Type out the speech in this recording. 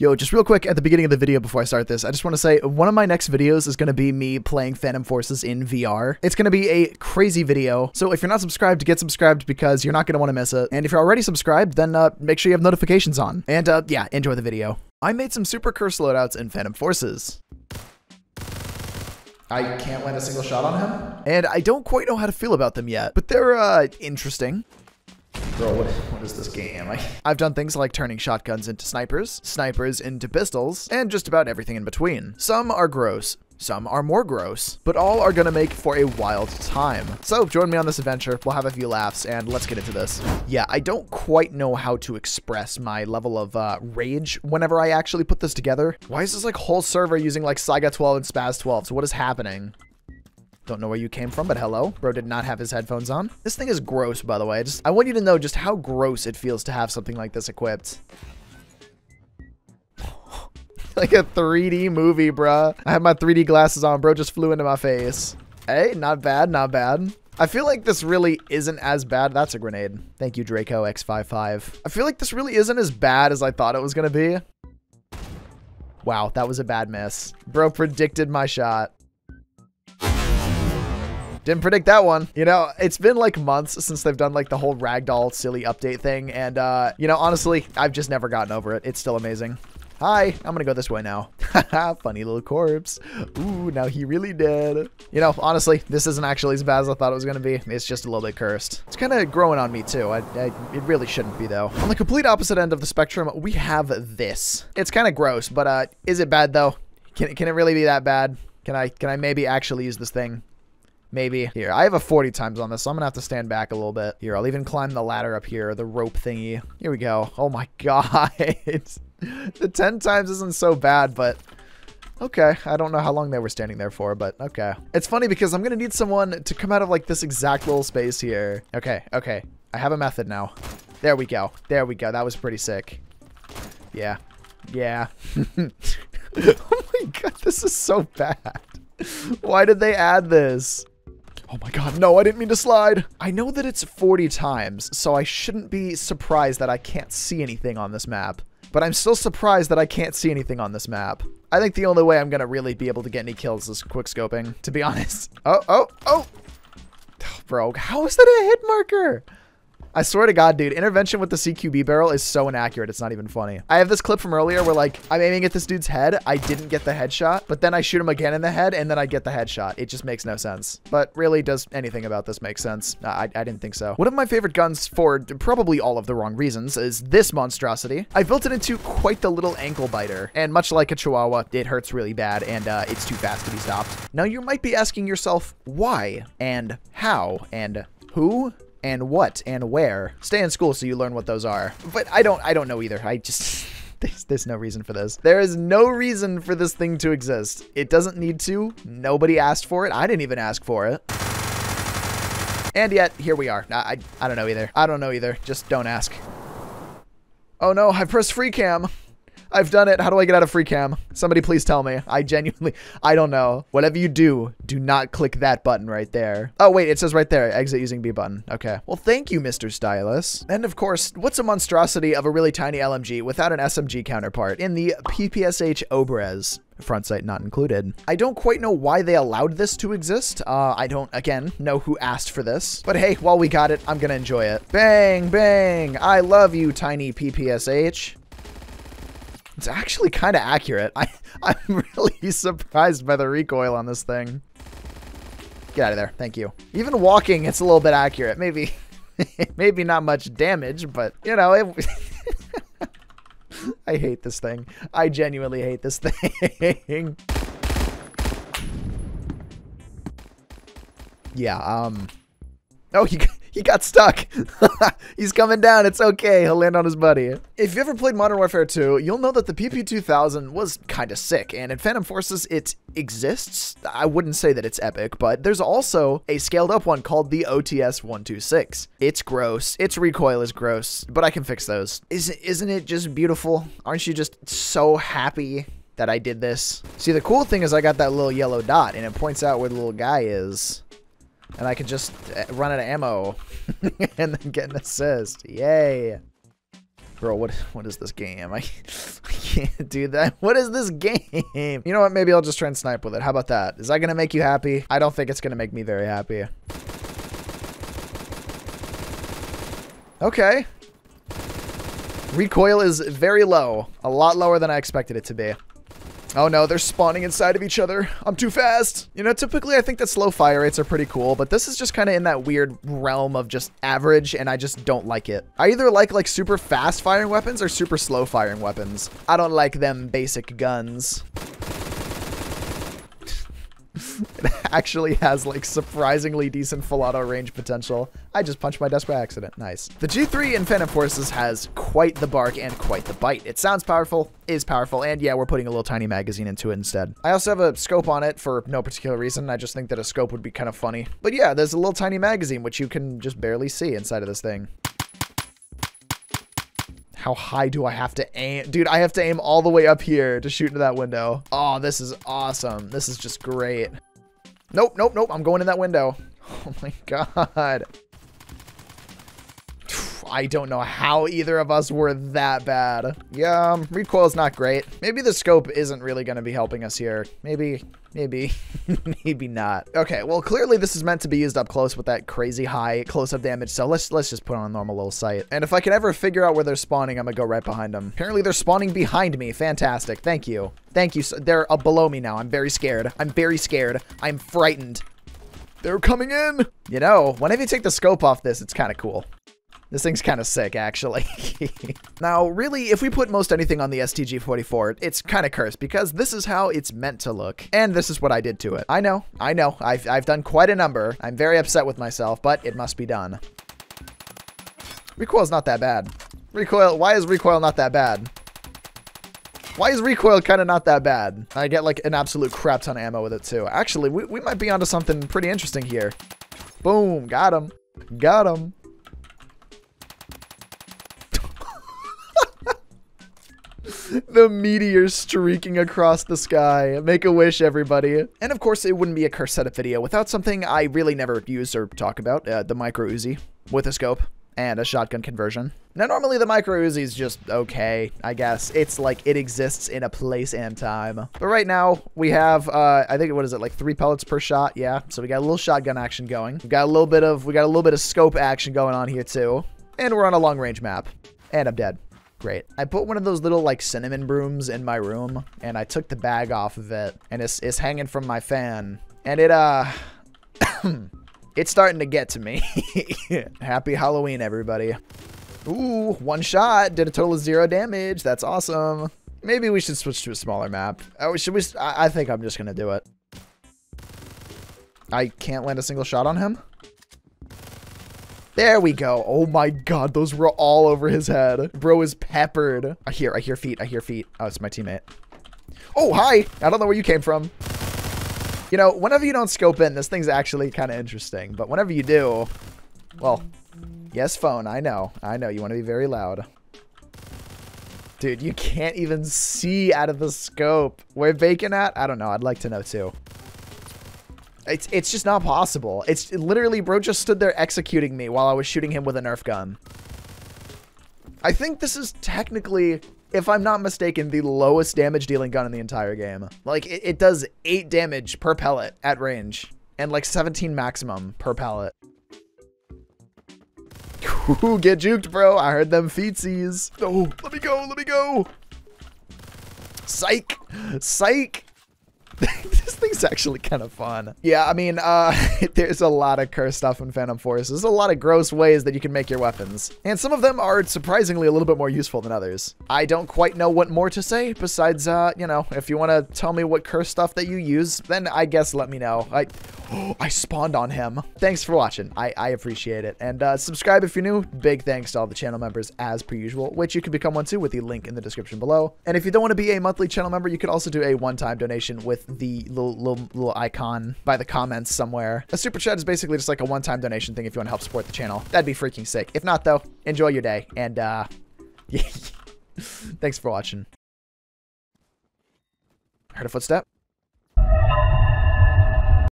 Yo, just real quick at the beginning of the video before I start this, I just want to say one of my next videos is going to be me playing Phantom Forces in VR. It's going to be a crazy video. So if you're not subscribed, get subscribed because you're not going to want to miss it. And if you're already subscribed, then uh, make sure you have notifications on. And uh, yeah, enjoy the video. I made some super curse loadouts in Phantom Forces. I can't land a single shot on him. And I don't quite know how to feel about them yet, but they're uh, interesting. What, what is this game? I've done things like turning shotguns into snipers, snipers into pistols, and just about everything in between. Some are gross, some are more gross, but all are gonna make for a wild time. So join me on this adventure, we'll have a few laughs, and let's get into this. Yeah, I don't quite know how to express my level of uh, rage whenever I actually put this together. Why is this like whole server using like Saiga 12 and Spaz 12? So what is happening? Don't know where you came from, but hello. Bro did not have his headphones on. This thing is gross, by the way. I just I want you to know just how gross it feels to have something like this equipped. like a 3D movie, bruh. I have my 3D glasses on, bro just flew into my face. Hey, not bad, not bad. I feel like this really isn't as bad. That's a grenade. Thank you, Draco X55. I feel like this really isn't as bad as I thought it was going to be. Wow, that was a bad miss. Bro predicted my shot. Didn't predict that one. You know, it's been like months since they've done like the whole ragdoll silly update thing. And, uh, you know, honestly, I've just never gotten over it. It's still amazing. Hi, I'm gonna go this way now. Funny little corpse. Ooh, now he really did. You know, honestly, this isn't actually as bad as I thought it was gonna be. It's just a little bit cursed. It's kind of growing on me too. I, I, it really shouldn't be though. On the complete opposite end of the spectrum, we have this. It's kind of gross, but uh, is it bad though? Can, can it really be that bad? Can I, can I maybe actually use this thing? Maybe. Here, I have a 40 times on this, so I'm gonna have to stand back a little bit. Here, I'll even climb the ladder up here, the rope thingy. Here we go. Oh my god. the 10 times isn't so bad, but okay. I don't know how long they were standing there for, but okay. It's funny because I'm gonna need someone to come out of like this exact little space here. Okay, okay. I have a method now. There we go. There we go. That was pretty sick. Yeah. Yeah. oh my god, this is so bad. Why did they add this? Oh my god, no, I didn't mean to slide. I know that it's 40 times, so I shouldn't be surprised that I can't see anything on this map. But I'm still surprised that I can't see anything on this map. I think the only way I'm gonna really be able to get any kills is quick scoping, to be honest. Oh, oh, oh, oh! Bro, how is that a hit marker? I swear to God, dude, intervention with the CQB barrel is so inaccurate. It's not even funny. I have this clip from earlier where like I'm aiming at this dude's head. I didn't get the headshot, but then I shoot him again in the head and then I get the headshot. It just makes no sense. But really, does anything about this make sense? I, I didn't think so. One of my favorite guns for probably all of the wrong reasons is this monstrosity. I built it into quite the little ankle biter. And much like a Chihuahua, it hurts really bad and uh, it's too fast to be stopped. Now you might be asking yourself why and how and who and what and where. Stay in school so you learn what those are. But I don't I don't know either. I just there's, there's no reason for this. There is no reason for this thing to exist. It doesn't need to. Nobody asked for it. I didn't even ask for it. And yet, here we are. I, I don't know either. I don't know either. Just don't ask. Oh no, I pressed free cam. I've done it. How do I get out of free cam? Somebody please tell me. I genuinely, I don't know. Whatever you do, do not click that button right there. Oh, wait, it says right there, exit using B button. Okay. Well, thank you, Mr. Stylus. And of course, what's a monstrosity of a really tiny LMG without an SMG counterpart in the PPSH Obrez? front sight not included. I don't quite know why they allowed this to exist. Uh, I don't, again, know who asked for this. But hey, while we got it, I'm gonna enjoy it. Bang, bang! I love you, tiny PPSH. It's actually kind of accurate. I, I'm really surprised by the recoil on this thing. Get out of there. Thank you. Even walking, it's a little bit accurate. Maybe, maybe not much damage, but, you know, it... I hate this thing. I genuinely hate this thing. yeah, um... Oh, you... He got stuck. He's coming down. It's okay. He'll land on his buddy. If you ever played Modern Warfare 2, you'll know that the PP2000 was kind of sick. And in Phantom Forces, it exists. I wouldn't say that it's epic, but there's also a scaled up one called the OTS 126. It's gross. Its recoil is gross, but I can fix those. Isn't, isn't it just beautiful? Aren't you just so happy that I did this? See, the cool thing is I got that little yellow dot and it points out where the little guy is and I can just uh, run out of ammo and then get an assist. Yay. Bro, what what is this game? I, I can't do that. What is this game? You know what? Maybe I'll just try and snipe with it. How about that? Is that going to make you happy? I don't think it's going to make me very happy. Okay. Recoil is very low. A lot lower than I expected it to be. Oh no, they're spawning inside of each other. I'm too fast. You know, typically I think that slow fire rates are pretty cool, but this is just kind of in that weird realm of just average, and I just don't like it. I either like like super fast firing weapons or super slow firing weapons. I don't like them basic guns. It actually has like surprisingly decent full auto range potential. I just punched my desk by accident. Nice. The G3 in Phantom Forces has quite the bark and quite the bite. It sounds powerful, is powerful, and yeah, we're putting a little tiny magazine into it instead. I also have a scope on it for no particular reason. I just think that a scope would be kind of funny. But yeah, there's a little tiny magazine, which you can just barely see inside of this thing. How high do I have to aim? Dude, I have to aim all the way up here to shoot into that window. Oh, this is awesome. This is just great. Nope, nope, nope. I'm going in that window. Oh my god. I don't know how either of us were that bad. Yeah, um, recoil's not great. Maybe the scope isn't really going to be helping us here. Maybe, maybe, maybe not. Okay, well, clearly this is meant to be used up close with that crazy high close-up damage, so let's let's just put on a normal little sight. And if I can ever figure out where they're spawning, I'm gonna go right behind them. Apparently they're spawning behind me. Fantastic. Thank you. Thank you. They're uh, below me now. I'm very scared. I'm very scared. I'm frightened. They're coming in. You know, whenever you take the scope off this, it's kind of cool. This thing's kind of sick, actually. now, really, if we put most anything on the STG-44, it's kind of cursed because this is how it's meant to look. And this is what I did to it. I know, I know, I've, I've done quite a number. I'm very upset with myself, but it must be done. Recoil's not that bad. Recoil, why is recoil not that bad? Why is recoil kind of not that bad? I get like an absolute crap ton of ammo with it too. Actually, we, we might be onto something pretty interesting here. Boom, got him. Got him. the meteor streaking across the sky. Make a wish, everybody. And of course, it wouldn't be a curse setup video without something I really never use or talk about, uh, the micro Uzi with a scope and a shotgun conversion. Now, normally the micro Uzi is just okay, I guess. It's like it exists in a place and time. But right now, we have, uh, I think, what is it, like three pellets per shot? Yeah, so we got a little shotgun action going. We got a little bit of, we got a little bit of scope action going on here too. And we're on a long range map. And I'm dead. Great. I put one of those little like cinnamon brooms in my room and I took the bag off of it and it's, it's hanging from my fan. And it, uh, it's starting to get to me. Happy Halloween, everybody. Ooh, one shot. Did a total of zero damage. That's awesome. Maybe we should switch to a smaller map. Oh, should we? I, I think I'm just to do it. I can't land a single shot on him. There we go. Oh my god, those were all over his head. Bro is peppered. I hear, I hear feet, I hear feet. Oh, it's my teammate. Oh, hi. I don't know where you came from. You know, whenever you don't scope in, this thing's actually kind of interesting. But whenever you do, well, yes, phone. I know. I know. You want to be very loud. Dude, you can't even see out of the scope. Where Bacon at? I don't know. I'd like to know too. It's, it's just not possible. It's literally, bro just stood there executing me while I was shooting him with a Nerf gun. I think this is technically, if I'm not mistaken, the lowest damage dealing gun in the entire game. Like, it, it does 8 damage per pellet at range, and like 17 maximum per pellet. Ooh, get juked, bro. I heard them feetsies. Oh, let me go, let me go. Psych. Psych. Thing's actually kind of fun. Yeah, I mean, uh, there's a lot of cursed stuff in Phantom Force. There's a lot of gross ways that you can make your weapons. And some of them are surprisingly a little bit more useful than others. I don't quite know what more to say besides, uh, you know, if you want to tell me what cursed stuff that you use, then I guess let me know. I, oh, I spawned on him. Thanks for watching. I, I appreciate it. And uh, subscribe if you're new. Big thanks to all the channel members as per usual, which you can become one too with the link in the description below. And if you don't want to be a monthly channel member, you could also do a one-time donation with the little, little, little icon by the comments somewhere. A super chat is basically just like a one-time donation thing if you want to help support the channel. That'd be freaking sick. If not, though, enjoy your day. And, uh, thanks for watching. Heard a footstep?